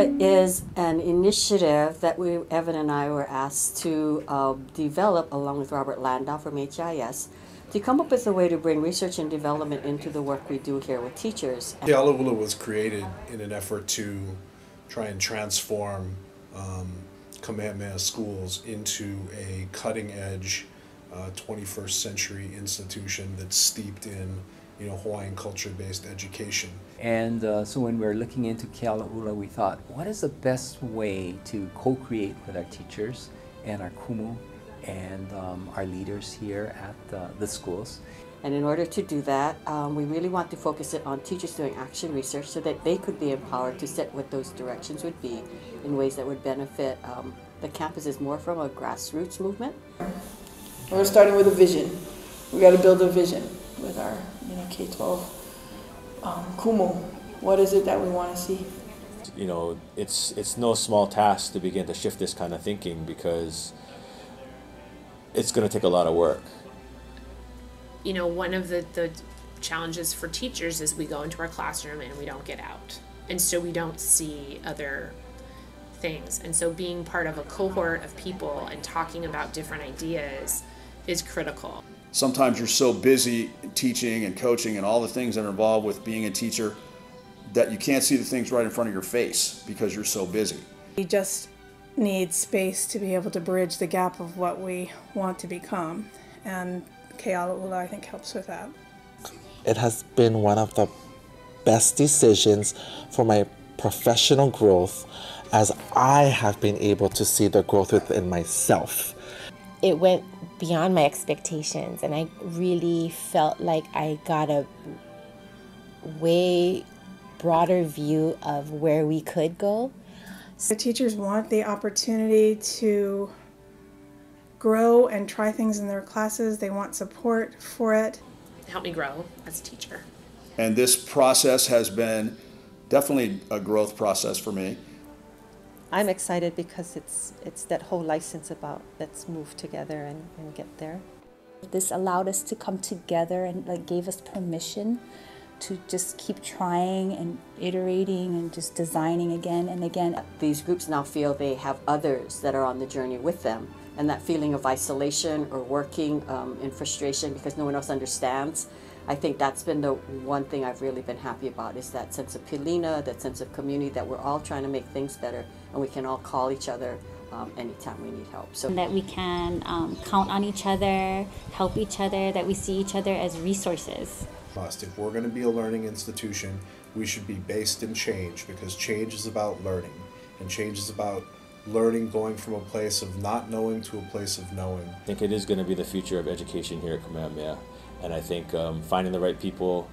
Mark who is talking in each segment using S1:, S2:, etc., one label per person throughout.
S1: Keala'ula is an initiative that we, Evan and I were asked to uh, develop along with Robert Landau from HIS to come up with a way to bring research and development into the work we do here with teachers.
S2: Keala'ula was created in an effort to try and transform um, Kamehameha schools into a cutting edge uh, 21st century institution that's steeped in you know, Hawaiian culture-based education.
S3: And uh, so when we were looking into Keala'ula, we thought, what is the best way to co-create with our teachers and our kumu and um, our leaders here at uh, the schools?
S1: And in order to do that, um, we really want to focus it on teachers doing action research so that they could be empowered to set what those directions would be in ways that would benefit um, the campuses more from a grassroots movement.
S4: We're starting with a vision. We got to build a vision with our you know K-12 um, Kumu. What is it that we want to see?
S5: You know, it's it's no small task to begin to shift this kind of thinking because it's going to take a lot of work.
S6: You know, one of the, the challenges for teachers is we go into our classroom and we don't get out. And so we don't see other things. And so being part of a cohort of people and talking about different ideas is critical.
S7: Sometimes you're so busy teaching and coaching and all the things that are involved with being a teacher that you can't see the things right in front of your face because you're so busy.
S8: We just need space to be able to bridge the gap of what we want to become. And Keala'ula, I think, helps with that.
S9: It has been one of the best decisions for my professional growth as I have been able to see the growth within myself.
S10: It went beyond my expectations, and I really felt like I got a way broader view of where we could go.
S8: The teachers want the opportunity to grow and try things in their classes. They want support for it.
S6: Help me grow as a teacher.
S7: And this process has been definitely a growth process for me.
S11: I'm excited because it's it's that whole license about let's move together and, and get there.
S12: This allowed us to come together and like gave us permission to just keep trying and iterating and just designing again and again.
S1: These groups now feel they have others that are on the journey with them. And that feeling of isolation or working um, in frustration because no one else understands, I think that's been the one thing I've really been happy about is that sense of pilina, that sense of community, that we're all trying to make things better and we can all call each other um, anytime we need help.
S12: So that we can um, count on each other, help each other, that we see each other as resources.
S2: If we're going to be a learning institution, we should be based in change because change is about learning and change is about learning going from a place of not knowing to a place of knowing.
S5: I think it is going to be the future of education here at Kamehameha and I think um, finding the right people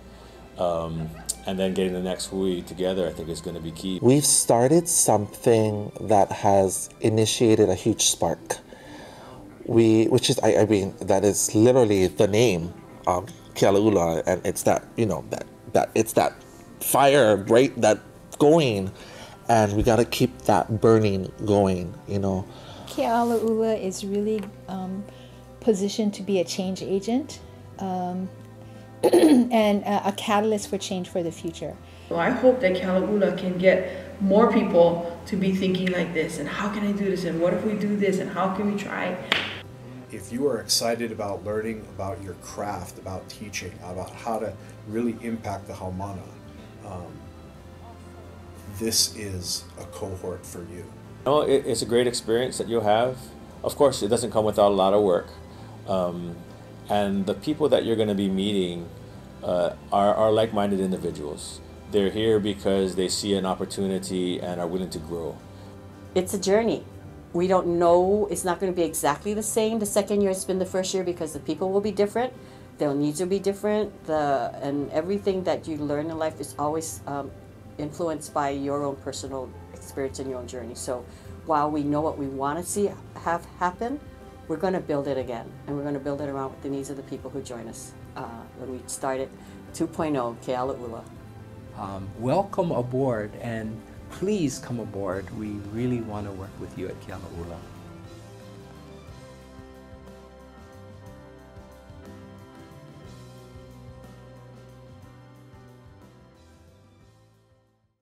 S5: um, and then getting the next hui together, I think is going to be key.
S9: We've started something that has initiated a huge spark. We, which is, I, I mean, that is literally the name, um, Keala'ula, and it's that, you know, that, that it's that fire, right, that going, and we got to keep that burning going, you know.
S12: Keala'ula is really um, positioned to be a change agent um, and a, a, catalyst for change for the future.
S4: So I hope that Keala'ula can get more people to be thinking like this and how can I do this and what if we do this and how can we try?
S2: If you are excited about learning about your craft, about teaching, about how to really impact the Haumana, um, this is a cohort for you.
S5: No, it, it's a great experience that you'll have. Of course, it doesn't come without a lot of work. Um, and the people that you're going to be meeting uh, are, are like-minded individuals. They're here because they see an opportunity and are willing to grow.
S1: It's a journey. We don't know, it's not going to be exactly the same the second year it's been the first year because the people will be different, their needs will be different, the, and everything that you learn in life is always um, influenced by your own personal experience and your own journey. So while we know what we want to see have happen, we're going to build it again, and we're going to build it around with the needs of the people who join us uh, when we started 2.0 Keala'ula.
S3: Um, welcome aboard, and please come aboard. We really want to work with you at Keala'ula.